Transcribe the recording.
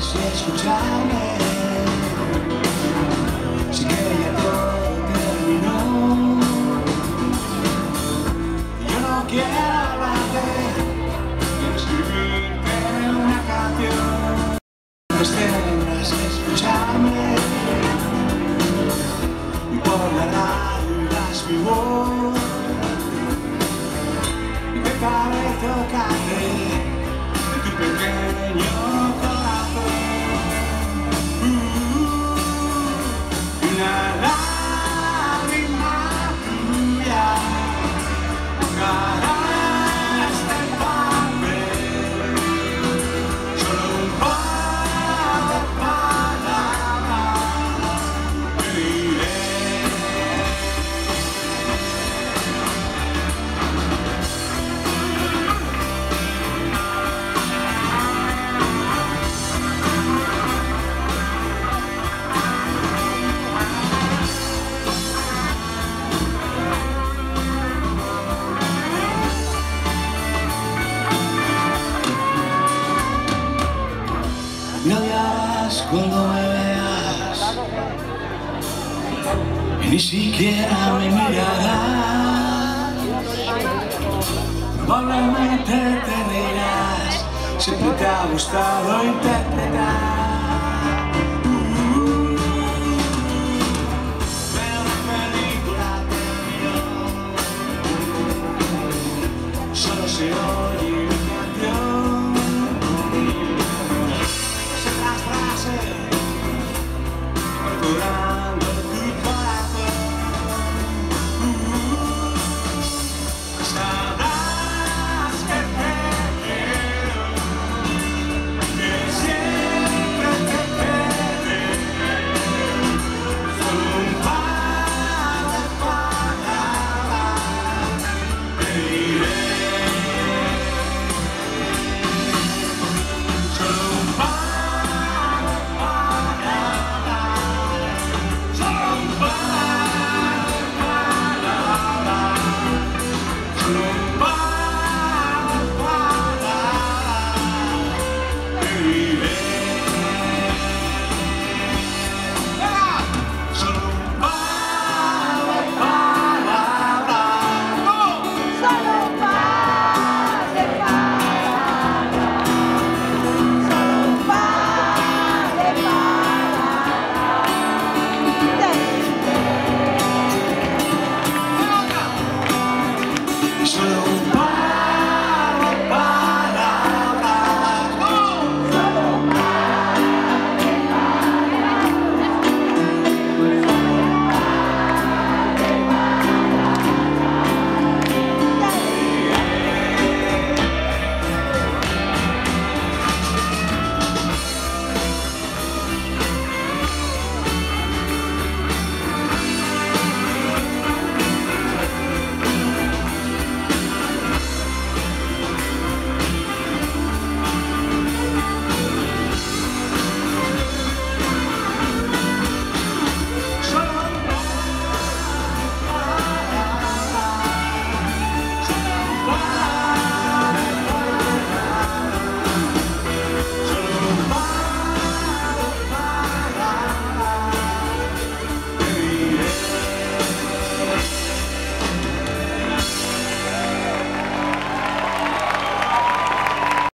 si escucharme. Si que ya todo terminó. Yo no quiero hablarte, quiero escribirte una canción. Pues tendrás que escucharme. Y por la radio mi voz. cuando me veas. Y ni siquiera me mirarás probablemente te reirás siempre te ha gustado interpretar. Solo se oye 돌아